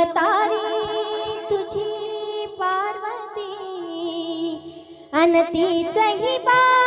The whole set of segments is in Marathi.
अवतारी तुझी पार्वती अन तीचही बा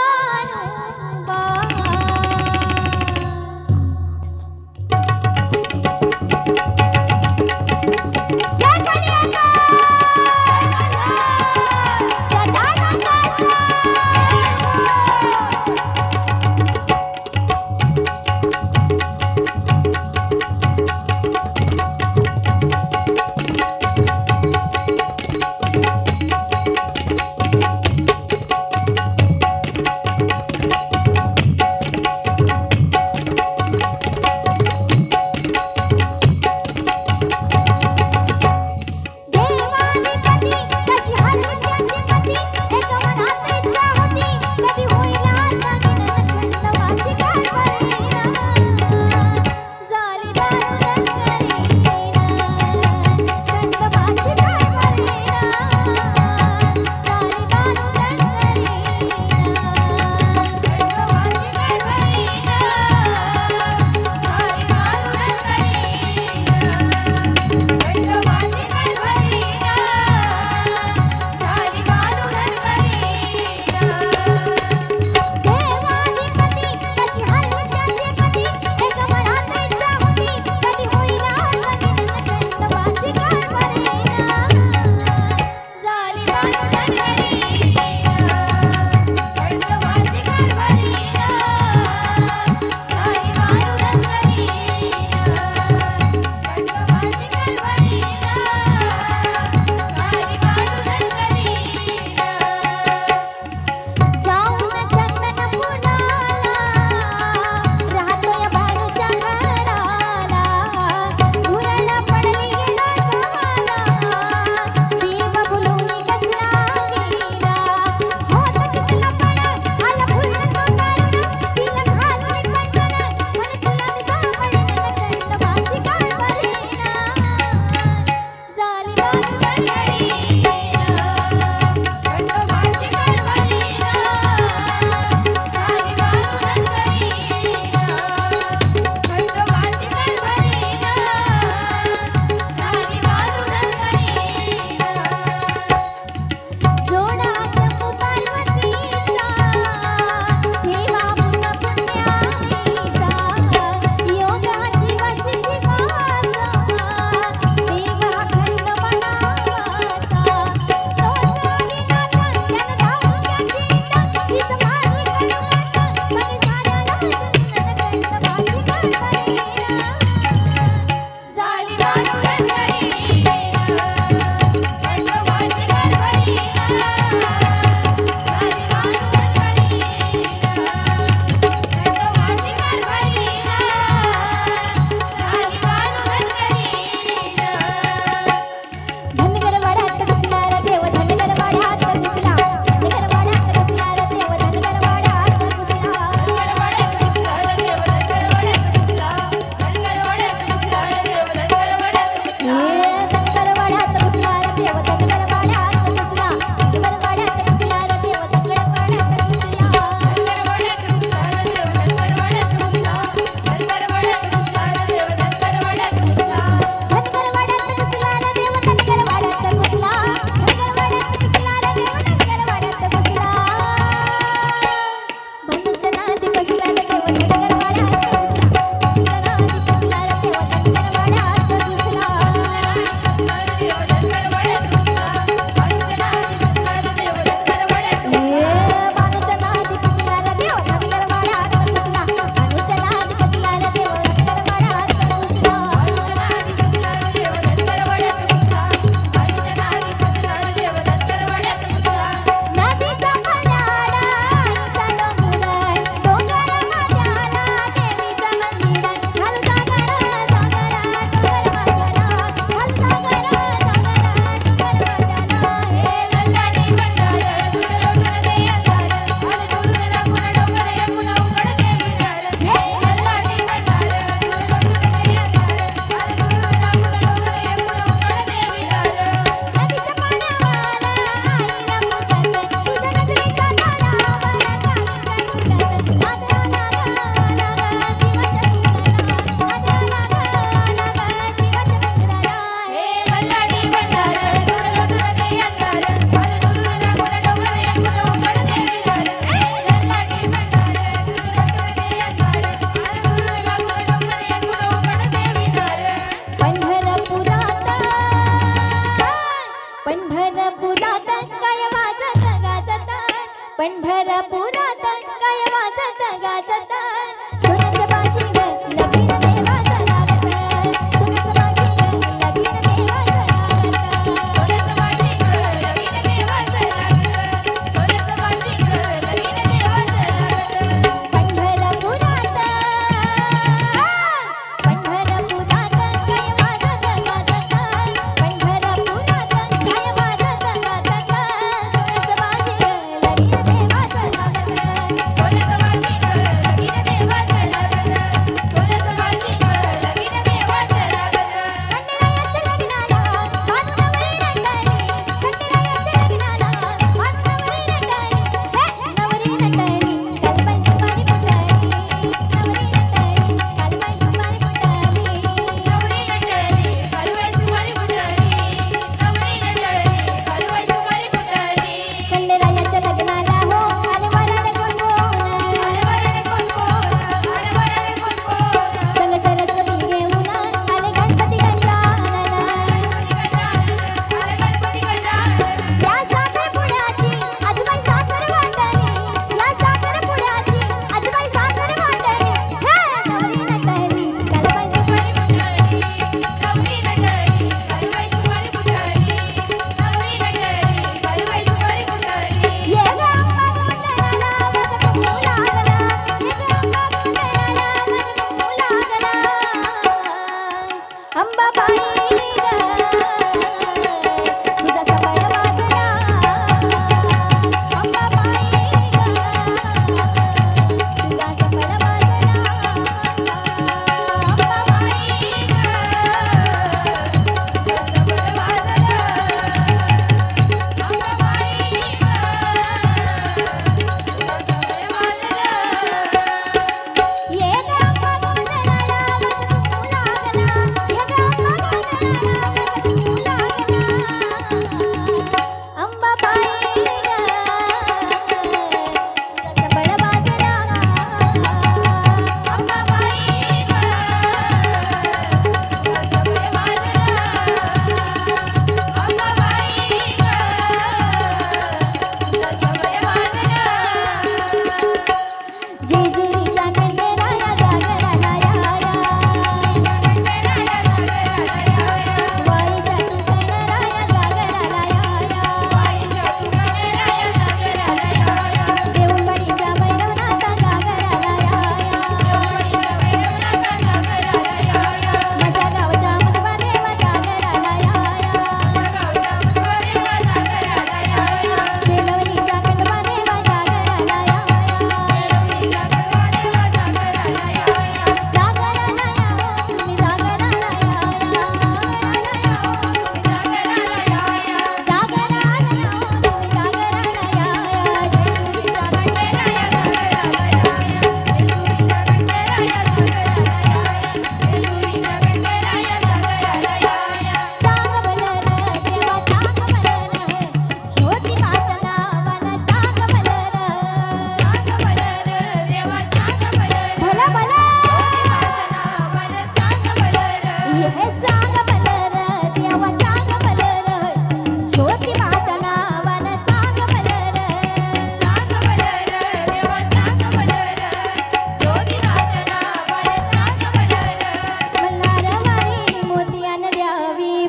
पंढरपुरात काय वाजत गाजत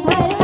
भर